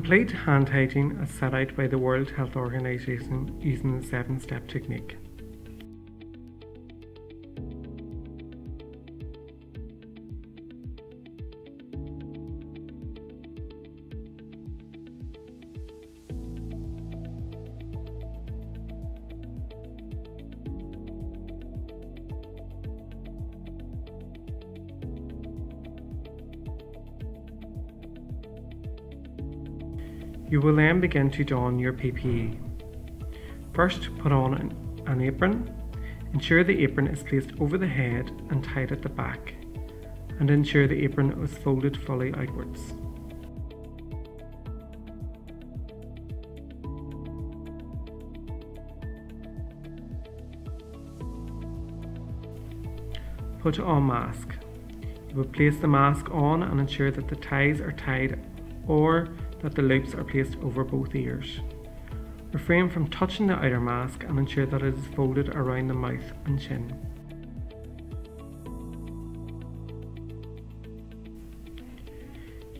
Complete hand hygiene as set out by the World Health Organization using the 7 step technique. You will then begin to don your PPE. First, put on an, an, apron. Ensure the apron is placed over the head and tied at the back, and ensure the apron is folded fully outwards. Put on mask. You will place the mask on and ensure that the ties are tied or that the loops are placed over both ears. Refrain from touching the outer mask and ensure that it is folded around the mouth and chin.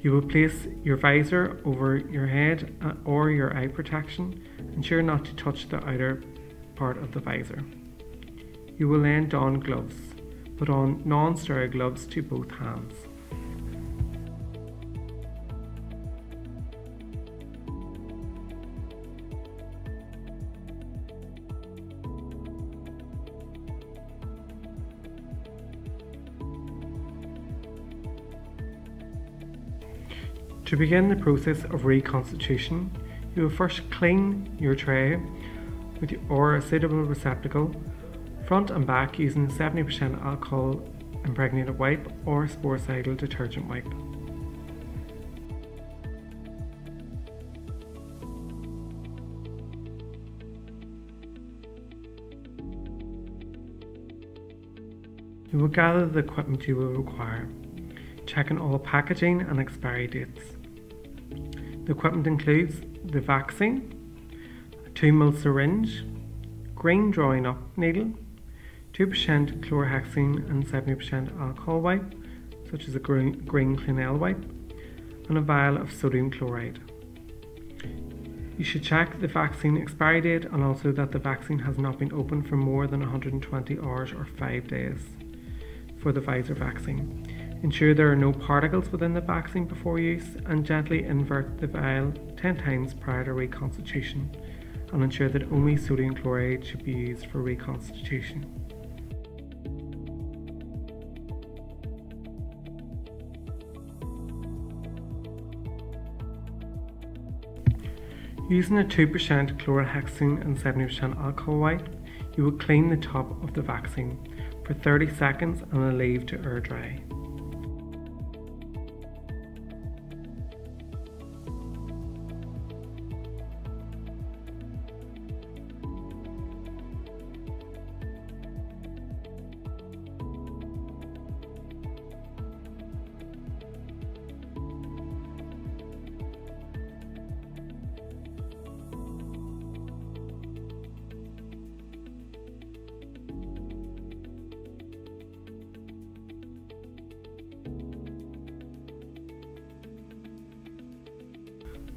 You will place your visor over your head uh, or your eye protection. Ensure not to touch the outer part of the visor. You will then don gloves. Put on non-sterile gloves to both hands. To begin the process of reconstitution, you will first clean your tray with or a suitable receptacle, front and back using 70% alcohol impregnated wipe or sporicidal detergent wipe. You will gather the equipment you will require, checking all packaging and expiry dates. The equipment includes the vaccine, a 2 ml syringe, green drawing up needle, 2% chlorhexidine and 70% alcohol wipe, such as a green, green Clinell wipe, and a vial of sodium chloride. You should check the vaccine expiry date and also that the vaccine has not been opened for more than 120 hours or 5 days for the Pfizer vaccine. Ensure there are no particles within the vaccine before use and gently invert the vial 10 times prior to reconstitution and ensure that only sodium chloride should be used for reconstitution. Using a 2% chlorhexidine and 70% alcohol wipe, you will clean the top of the vaccine for 30 seconds and leave to air dry.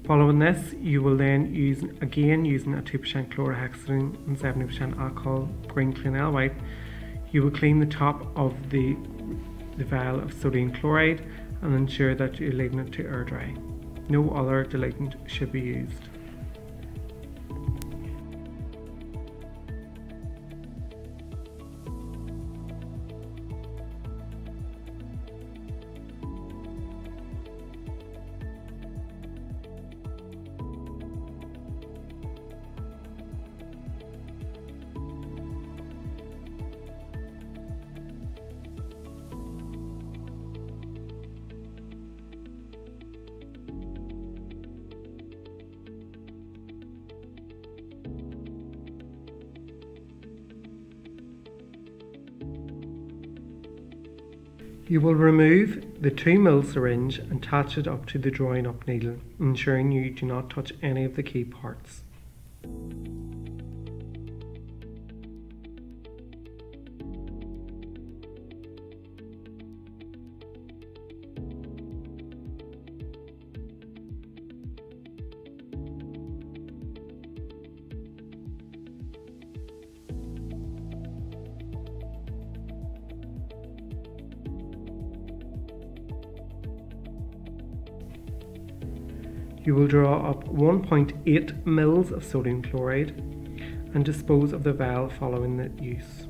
Following this, you will then use again using a 2% chlorhexidine and 70% alcohol green Clinell wipe. You will clean the top of the, the vial of sodium chloride and ensure that you're leaving it to air dry. No other diluent should be used. You will remove the 2 ml syringe and attach it up to the drawing up needle, ensuring you do not touch any of the key parts. You will draw up 1.8 mils of sodium chloride and dispose of the vial following the use.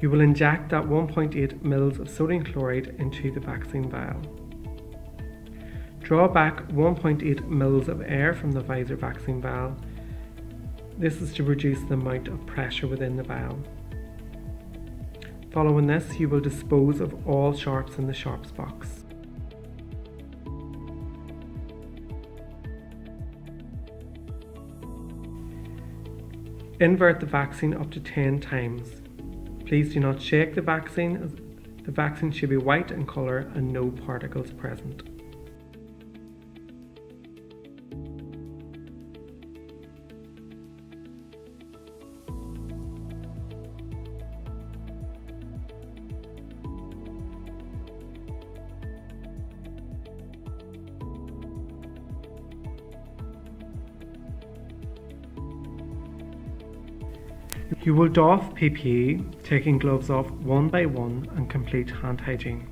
You will inject that 1.8 mils of sodium chloride into the vaccine vial. Draw back 1.8 mils of air from the Pfizer vaccine vial. This is to reduce the amount of pressure within the vial. Following this, you will dispose of all sharps in the sharps box. Invert the vaccine up to 10 times. Please do not shake the vaccine. The vaccine should be white in colour and no particles present. You will doff PPE, taking gloves off one by one and complete hand hygiene.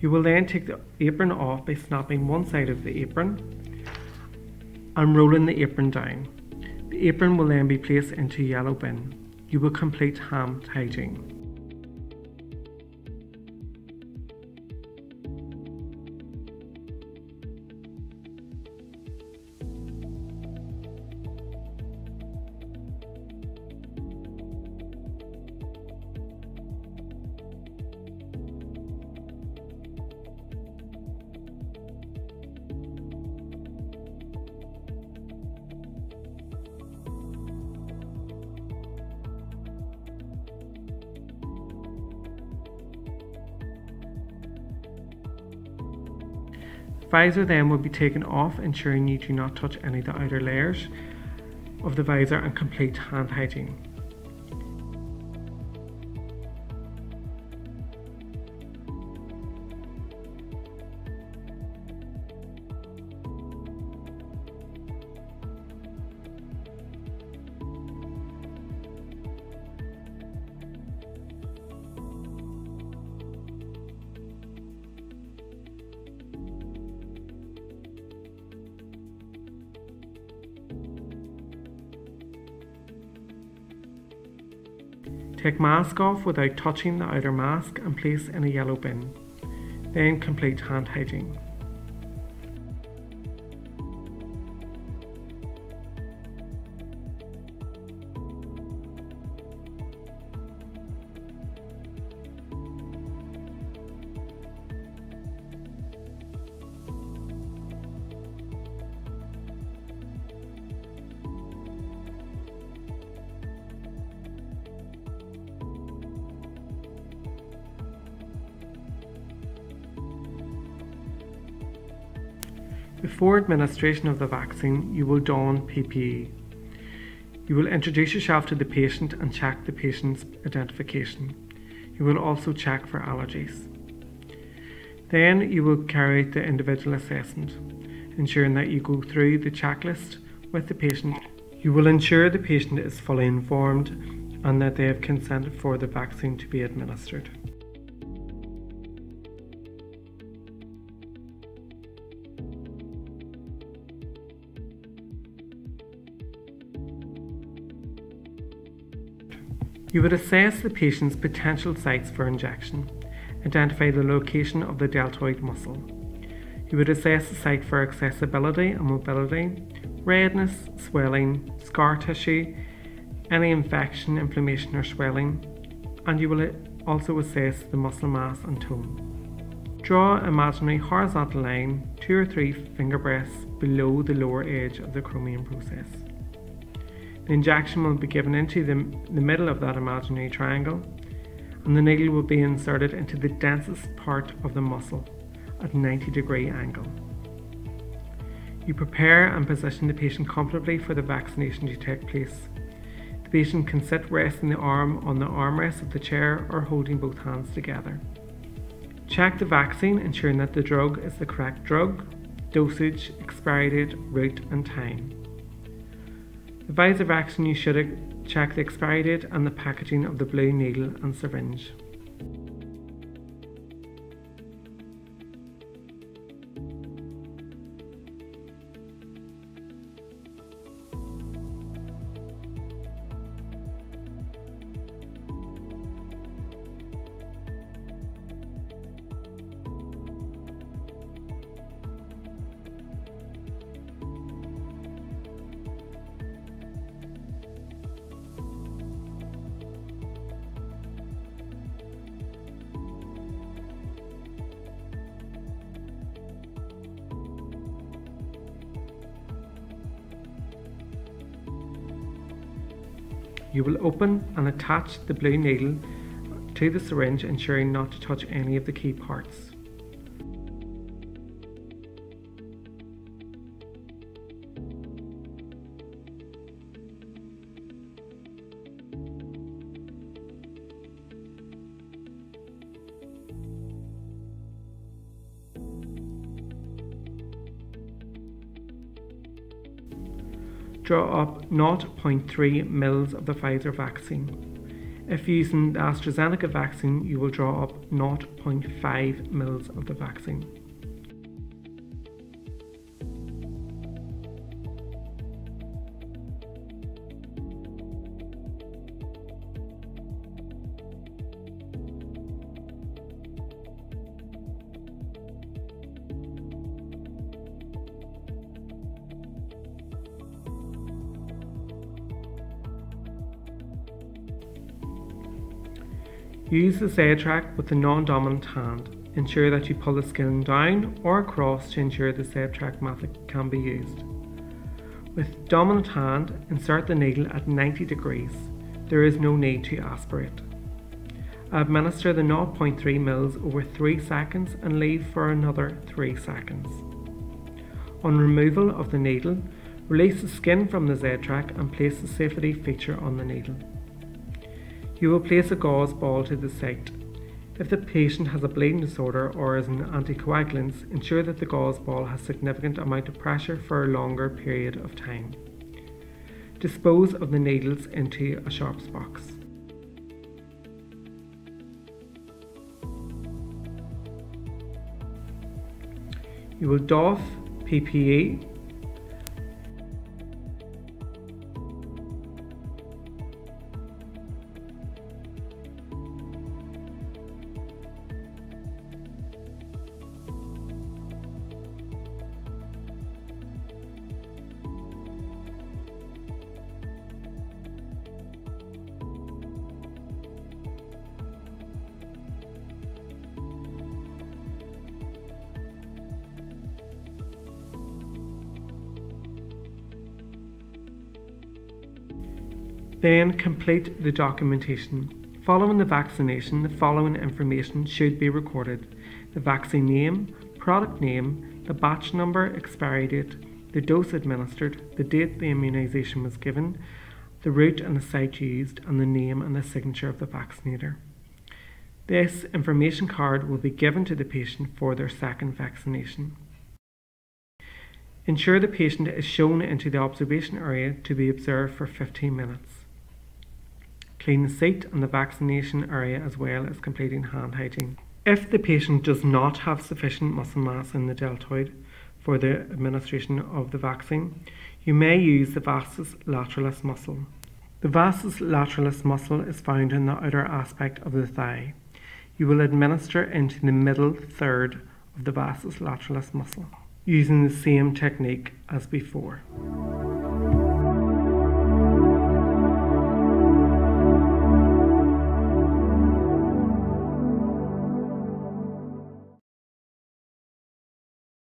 You will then take the apron off by snapping one side of the apron and rolling the apron down. The apron will then be placed into yellow bin. You will complete ham hygiene. Visor then will be taken off ensuring you do not touch any of the outer layers of the visor and complete hand hygiene. Take mask off without touching the outer mask and place in a yellow bin. Then complete hand hygiene. Before administration of the vaccine, you will don PPE. You will introduce yourself to the patient and check the patient's identification. You will also check for allergies. Then you will carry out the individual assessment, ensuring that you go through the checklist with the patient. You will ensure the patient is fully informed and that they have consented for the vaccine to be administered. You would assess the patient's potential sites for injection, identify the location of the deltoid muscle. You would assess the site for accessibility and mobility, redness, swelling, scar tissue, any infection, inflammation, or swelling, and you will also assess the muscle mass and tone. Draw imaginary horizontal line two or three finger breadths below the lower edge of the acromion process. The injection will be given into the, the middle of that imaginary triangle and the needle will be inserted into the densest part of the muscle at 90 degree angle. You prepare and position the patient comfortably for the vaccination to take place. The patient can sit resting the arm on the armrest of the chair or holding both hands together. Check the vaccine ensuring that the drug is the correct drug, dosage, expiry date, route and time. The Pfizer vaccine you should check the expiry date and the packaging of the blue needle and syringe. You will open and attach the blue needle to the syringe ensuring not to touch any of the key parts. Draw up 0.3 mils of the Pfizer vaccine. If using the AstraZeneca vaccine, you will draw up 0.5 mils of the vaccine. Use the Z-track with the non-dominant hand. Ensure that you pull the skin down or across to ensure the Z-track method can be used. With dominant hand, insert the needle at 90 degrees. There is no need to aspirate. Administer the 0.3 mils over 3 seconds and leave for another 3 seconds. On removal of the needle, release the skin from the Z-track and place the safety feature on the needle. You will place a gauze ball to the site. If the patient has a bleeding disorder or is on anticoagulants, ensure that the gauze ball has significant amount of pressure for a longer period of time. Dispose of the needles into a sharps box. You will doff PPE Then complete the documentation. Following the vaccination, the following information should be recorded. The vaccine name, product name, the batch number, expiry date, the dose administered, the date the immunisation was given, the route and the site used, and the name and the signature of the vaccinator. This information card will be given to the patient for their second vaccination. Ensure the patient is shown into the observation area to be observed for 15 minutes. Clean the seat and the vaccination area as well as completing hand hygiene. If the patient does not have sufficient muscle mass in the deltoid for the administration of the vaccine, you may use the vastus lateralis muscle. The vastus lateralis muscle is found in the outer aspect of the thigh. You will administer into the middle third of the vastus lateralis muscle using the same technique as before.